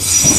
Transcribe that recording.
Peace.